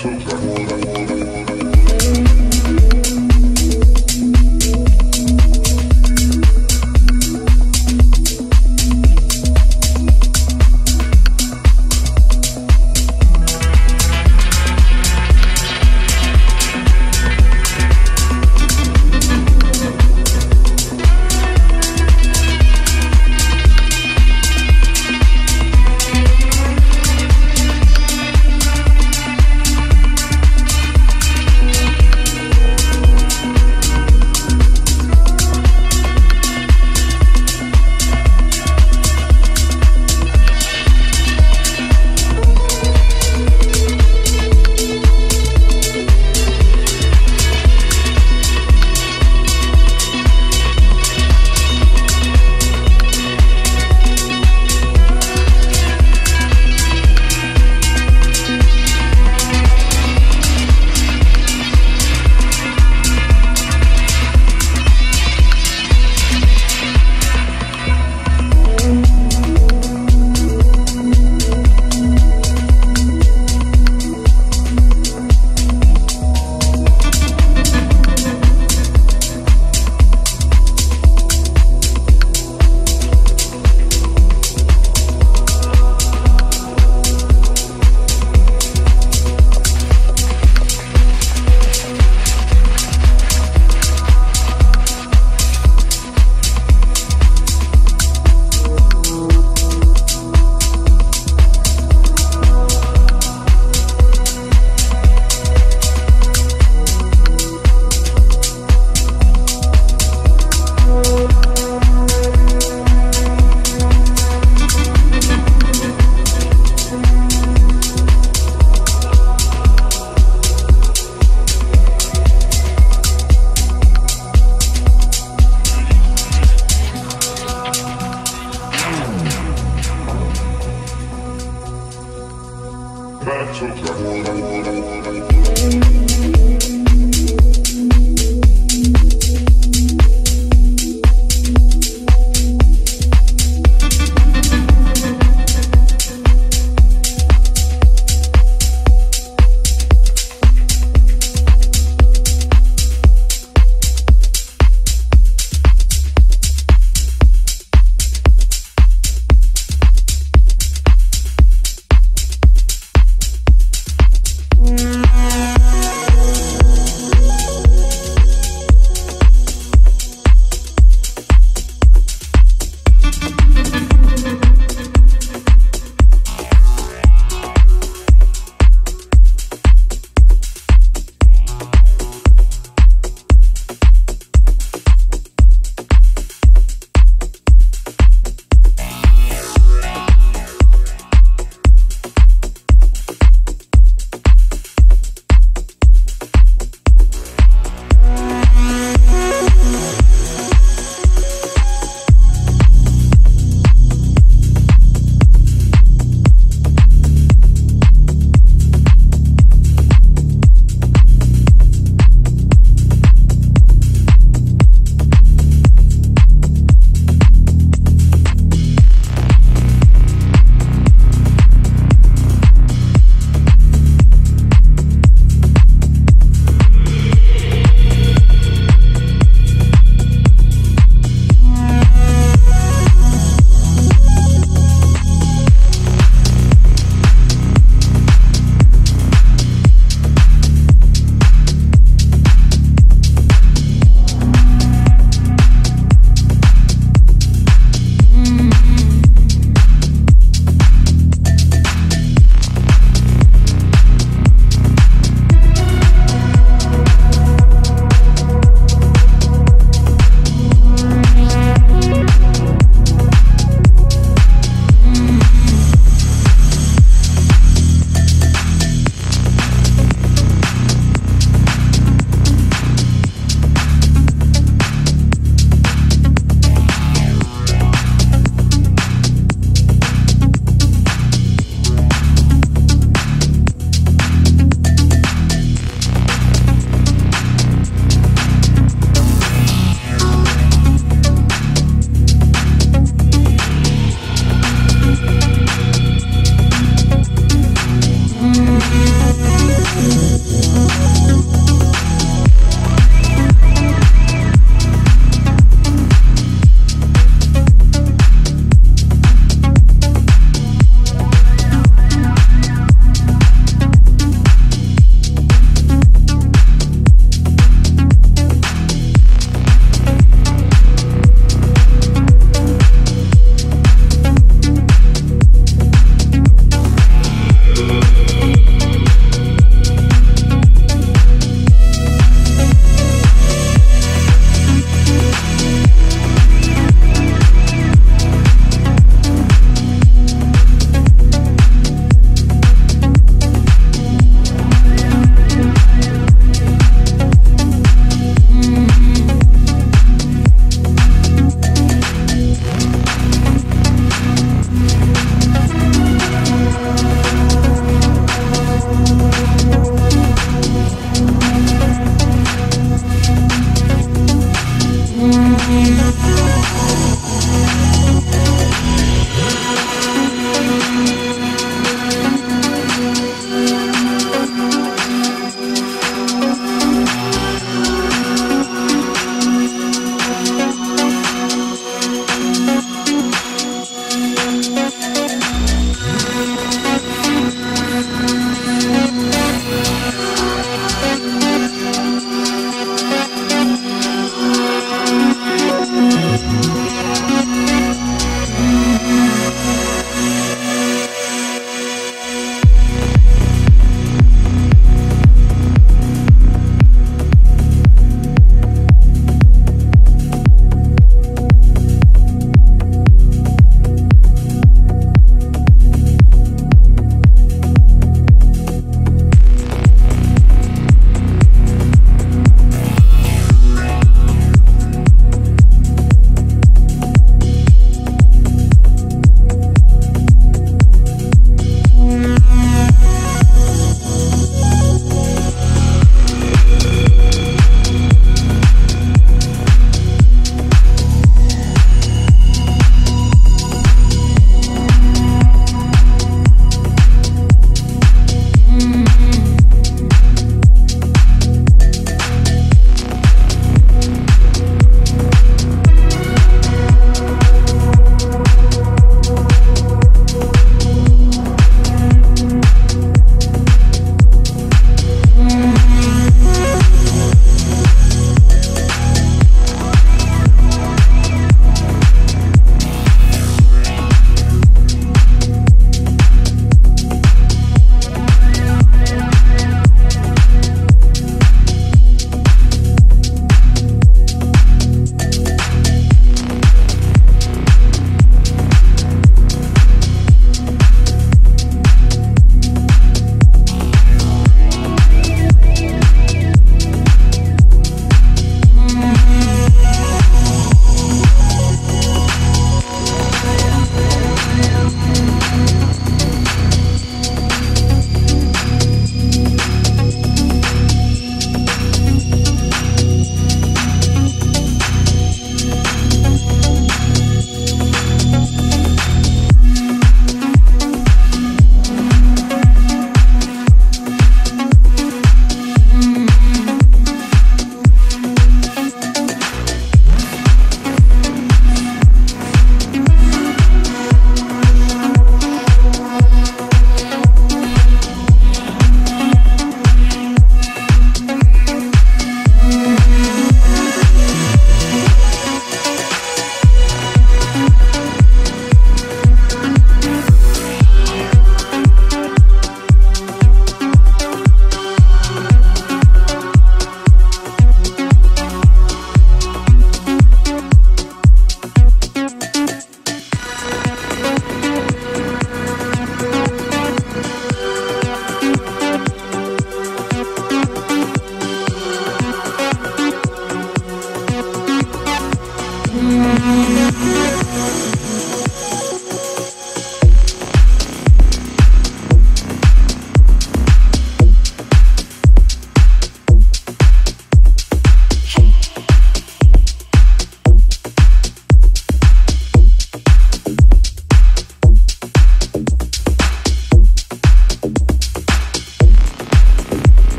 took that.